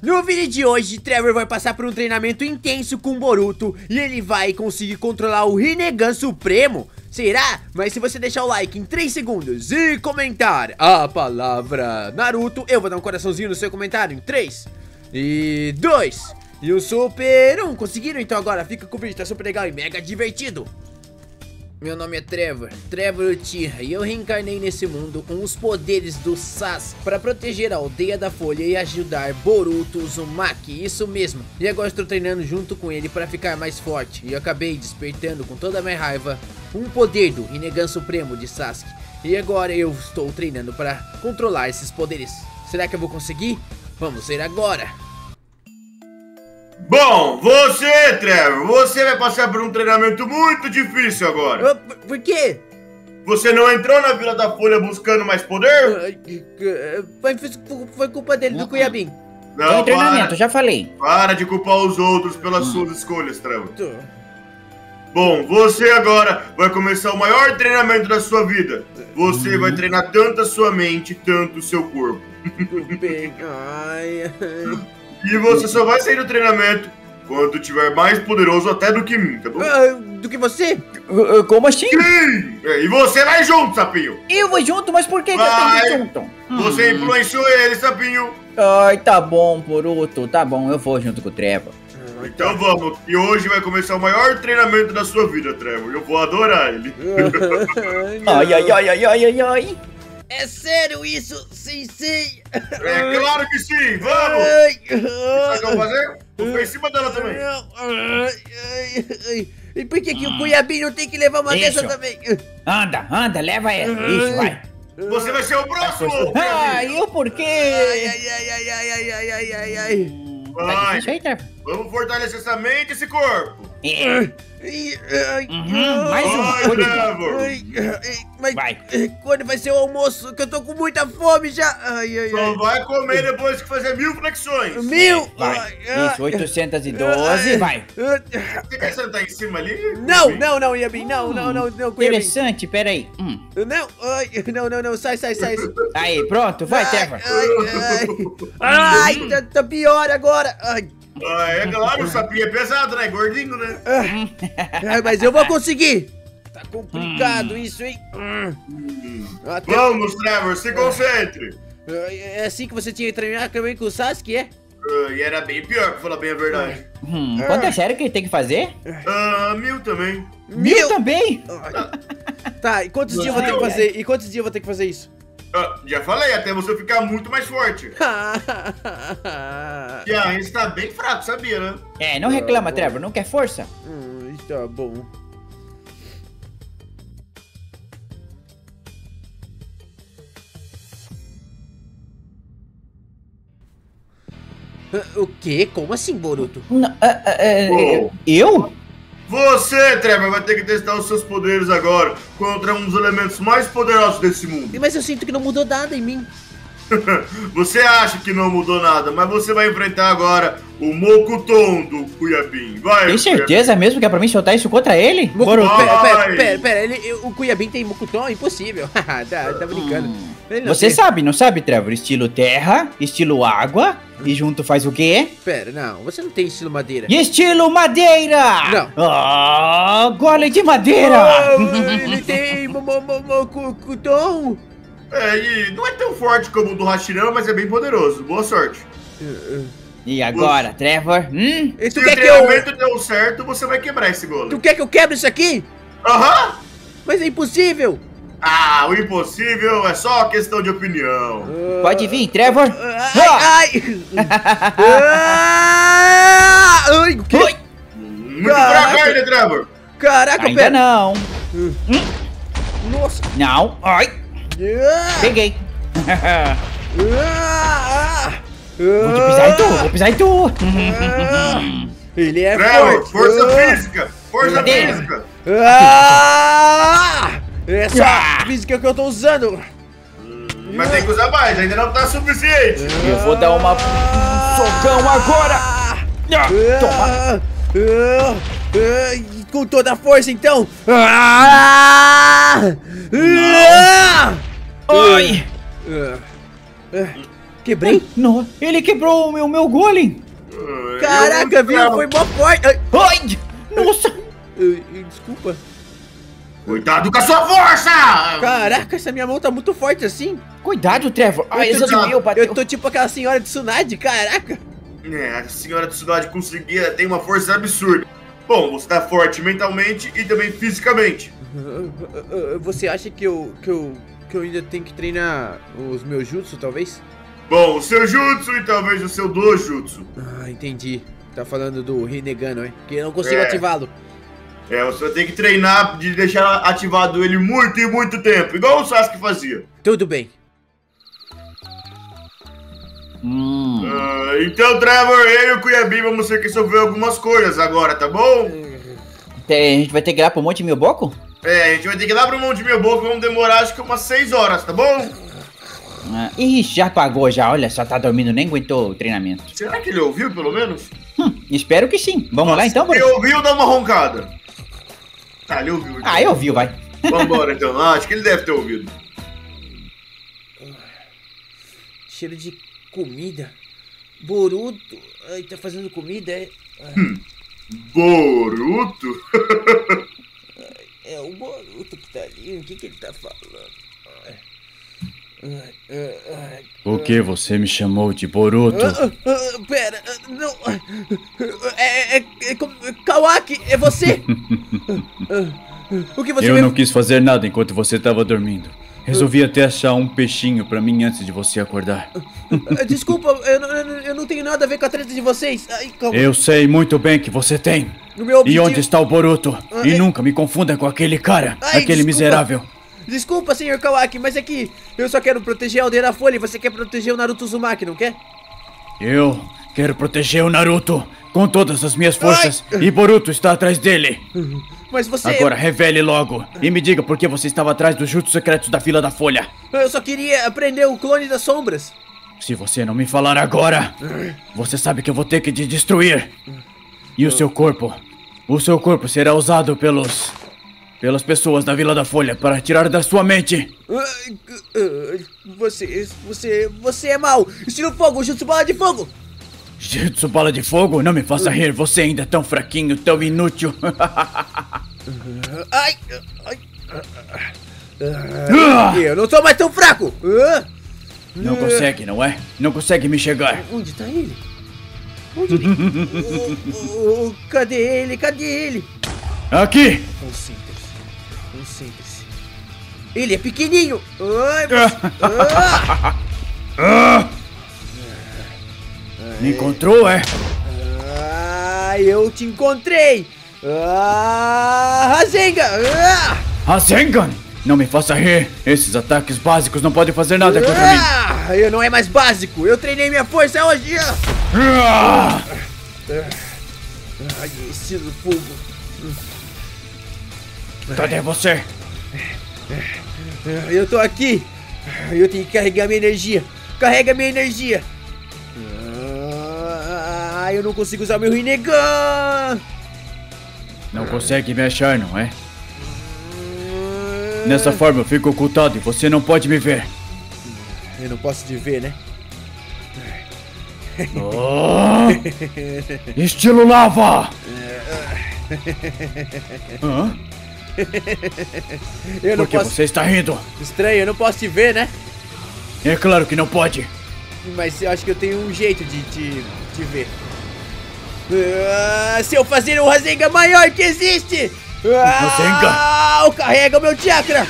No vídeo de hoje, Trevor vai passar por um treinamento intenso com Boruto e ele vai conseguir controlar o Rinnegan Supremo. Será? Mas se você deixar o like em 3 segundos e comentar a palavra Naruto, eu vou dar um coraçãozinho no seu comentário em 3 e 2 e o Super 1. Conseguiram? Então agora fica com o vídeo, tá super legal e mega divertido. Meu nome é Trevor, Trevor Uchiha, e eu reencarnei nesse mundo com os poderes do Sas para proteger a aldeia da Folha e ajudar Boruto Uzumaki, isso mesmo. E agora estou treinando junto com ele para ficar mais forte, e acabei despertando com toda a minha raiva um poder do Rinnegan Supremo de Sasuke. E agora eu estou treinando para controlar esses poderes. Será que eu vou conseguir? Vamos ver agora! Bom, você, Trevor, você vai passar por um treinamento muito difícil agora. Por, por quê? Você não entrou na Vila da Folha buscando mais poder? Foi, foi culpa dele, do Cuiabim. Não, em treinamento, para, já falei. para de culpar os outros pelas suas escolhas, Trevor. Bom, você agora vai começar o maior treinamento da sua vida. Você vai treinar tanto a sua mente, tanto o seu corpo. Bem, ai, ai. E você só vai sair do treinamento quando tiver mais poderoso até do que mim, tá bom? Ah, do que você? Uh, uh, Como assim? Sim! É, E você vai junto, sapinho! Eu vou junto, mas por que, que eu tenho que ir Vai. junto? Você Hum. influenciou ele, sapinho! Ai, tá bom, Boruto, tá bom, eu vou junto com o Trevor. Então vamos, e hoje vai começar o maior treinamento da sua vida, Trevor. Eu vou adorar ele. Ai, ai, ai, ai, ai, ai, ai. É sério isso, sensei? É claro que sim, vamos! Ai, Sabe o que eu vou fazer? Vou ficar em cima dela também. Não, ai, ai, ai. E por que, que o Cuiabim não tem que levar uma Isso. dessa também? Anda, anda, leva ela. Isso, vai. Você vai ser o próximo! Ah, eu por Ai, quê? ai, ai, ai, ai, ai, ai, ai, ai, ai. Vai, vamos fortalecer essa mente e esse corpo. Ai, ai, Uhum, mais Foi. Trevor! Ai, ai, mas Vai. eh, quando vai ser o almoço? Que eu tô com muita fome já. Ai, ai, Só ai. vai comer depois que fazer mil flexões. Mil! Vai. Ai, ai. Isso, 812, vai. Você quer sentar em cima ali? Não, não, não, Yabin, não, não, não, não. Interessante, peraí. Hum. Não, ai, não, não, não, sai, sai, sai. Aí, pronto, vai, Ai, Trevor. Ai, ai, ai tá, tá pior agora. Ai, Ah, é claro, o sapinho é pesado, né? Gordinho, né? ai, mas eu vou conseguir. Tá complicado isso, hein? Hum. Até- Vamos, Trevor, se concentre. É assim que você tinha que treinar também com o Sasuke, é? Ah, e era bem pior, pra falar bem a verdade. Hum, quanto é sério que ele tem que fazer? Ah, mil também. Mil também? Ai. Tá, e quantos dias eu vou ter que fazer? E quantos dias eu vou ter que fazer isso? Ah, já falei, até você ficar muito mais forte. E a Ainda está bem fraco, sabia, né? É, não reclama, Trevor, não quer força? hum, tá bom. Ah, O quê? Como assim, Boruto? Não, ah, ah, ah, Uou. eu? Você, Trevor, vai ter que testar os seus poderes agora contra um dos elementos mais poderosos desse mundo. Mas eu sinto que não mudou nada em mim. Você acha que não mudou nada, mas você vai enfrentar agora o Mokuton do Cuiabim. Vai, Tem certeza mesmo que é pra mim soltar isso contra ele? Boruto. Pera, pera, pera, pera, ele, o Cuiabim tem Mokuton? Impossível. tá, tá brincando. Ele não Você tem- sabe, não sabe, Trevor? Estilo terra, estilo água, e junto faz o quê? Pera, não, você não tem estilo madeira. E estilo madeira! Não. Ah, golem de madeira! Ah, ele tem mo- mo- mo- Mokuton? É, e não é tão forte como o do Hashirama, mas é bem poderoso. Boa sorte. E agora, Trevor? Hum? E Se tu o quer que eu... treinamento deu certo, você vai quebrar esse golem. Tu quer que eu quebre isso aqui? Aham! Mas é impossível. Ah, o impossível é só questão de opinião. Pode vir, Trevor. Ai, ai. Ah! Ai, o quê? Muito Caraca. fraco ainda, Trevor. Caraca, Ainda pera. não. Nossa. Não. Ai, peguei. Vou te pisar em tu, vou pisar em tu. Ele é Trevor, forte. força física. Força Cadê? física. Ah! Essa Ah. física que eu tô usando. Mas tem que usar mais, ainda não tá suficiente. Eu vou dar uma um socão agora. Ah, Toma. Com toda a força, então. Ah! Ah! Ai. Ah, ah. Quebrei? Não, ele quebrou o meu, meu golem. Ah, Caraca, viu? Foi mó forte. Ai, nossa. desculpa. Cuidado com a sua força! Caraca, essa minha mão tá muito forte assim. Cuidado, Trevor. Ai, eu, tô, é meu, bateu. eu tô tipo aquela senhora de Tsunade, caraca. É, a senhora de cidade conseguia, tem uma força absurda. Bom, você tá forte mentalmente e também fisicamente. Você acha que eu, que eu, que eu ainda tenho que treinar os meus jutsu, talvez? Bom, o seu jutsu e talvez o seu dojutsu. Ah, entendi. Tá falando do Rinnegan, é? Que eu não consigo É. ativá-lo. É, você vai ter que treinar de deixar ativado ele muito e muito tempo, igual o Sasuke fazia. Tudo bem. Hum. Ah, então, Trevor, eu e o Cuiabim vamos ter que resolver algumas coisas agora, tá bom? Tem- a gente vai ter que ir lá pro Monte Milboco? É, a gente vai ter que ir lá pro Monte Meu Boca, vamos demorar acho que umas 6 horas, tá bom? Ah, ixi, já pagou já. Olha, só tá dormindo, nem aguentou o treinamento. Será que ele ouviu, pelo menos? Hum, espero que sim. Vamos lá então, Ele bro? ouviu, dá uma roncada. Ah, ele ouviu. então. Ah, eu vi, vai. Vambora, então. Ah, acho que ele deve ter ouvido. Cheiro de comida. Boruto. Ai, tá fazendo comida, é? Boruto? É o Boruto que tá ali. O que que ele tá falando? Ai. Ai, ai, ai. O que você me chamou de Boruto? Ah, ah, ah, pera, não. É, é, é, Kawaki, é você? O que você Eu veio- não quis fazer nada enquanto você estava dormindo. Resolvi até achar um peixinho pra mim antes de você acordar. Desculpa, eu não, eu eu não tenho nada a ver com a treta de vocês. Ai. Eu sei muito bem que você tem. E onde está o Boruto? Ah, E é- nunca me confunda com aquele cara, Ai, aquele desculpa. miserável. Desculpa, senhor Kawaki, mas é que eu só quero proteger a Aldeira Folha e você quer proteger o Naruto Uzumaki, não quer? Eu quero proteger o Naruto com todas as minhas forças e Boruto está atrás dele. Mas você. Agora revele logo e me diga por que você estava atrás dos jutsus secretos da fila da Folha. Eu só queria aprender o clone das sombras. Se você não me falar agora, você sabe que eu vou ter que te destruir. E o seu corpo, o seu corpo será usado pelos pelas pessoas da Vila da Folha para tirar da sua mente. Você. Você. Você é mau! Estilo fogo, jutsu bola de fogo! Jutsu bola de fogo, não me faça rir, você ainda é tão fraquinho, tão inútil. Ai! ai. Ai, Eu não sou mais tão fraco! Ah, Não consegue, não é? Não consegue me chegar. Onde tá ele? Oh, oh, cadê ele? Cadê ele? Aqui! Concentre-se. Concentre-se. Ele é pequenininho! Ai, você... ah! Me encontrou, é? Ah, eu te encontrei! Ah, Rasenga! Ah! Rasengan! Não me faça rir. Esses ataques básicos não podem fazer nada contra mim. Ah, eu não é mais básico! Eu treinei minha força hoje! Ai, esse fogo! Cadê você? Eu tô aqui! Eu tenho que carregar minha energia! Carrega minha energia! Ah, eu não consigo usar meu Rinnegan! Não consegue me achar, não é? Nessa forma eu fico ocultado e você não pode me ver. Eu não posso te ver, né? Oh! Estilo lava! Hã? Eu não Por que posso. você está rindo? Estranho, eu não posso te ver, né? É claro que não pode. Mas eu acho que eu tenho um jeito de te, te ver. Ah, se eu fazer o Rasengan maior que existe! Ah, carrega o meu chakra!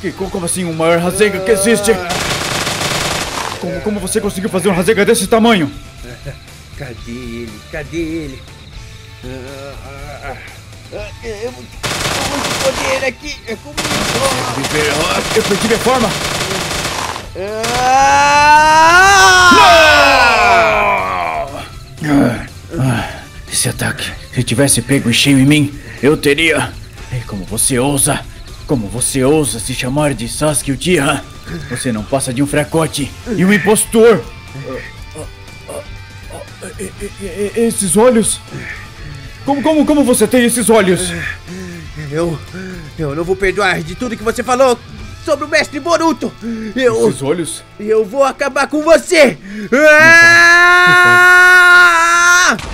Que, co- como assim, o maior Rasengan que existe? Como, como você conseguiu fazer um Rasengan desse tamanho? Cadê ele? Cadê ele? Ah, ah, ah. Eu vou eu vou te poder aqui! É comigo! Viver, eu perdi minha forma! Ah! Ah, esse ataque, se tivesse pego em cheio em mim, eu teria. E como você ousa? Como você ousa se chamar de Sasuke Uchiha? Você não passa de um fracote e um impostor! Esses olhos? Como, como, como você tem esses olhos? Eu. Eu não vou perdoar de tudo que você falou sobre o mestre Boruto! Eu. Esses olhos? Eu vou acabar com você! Não faz, não.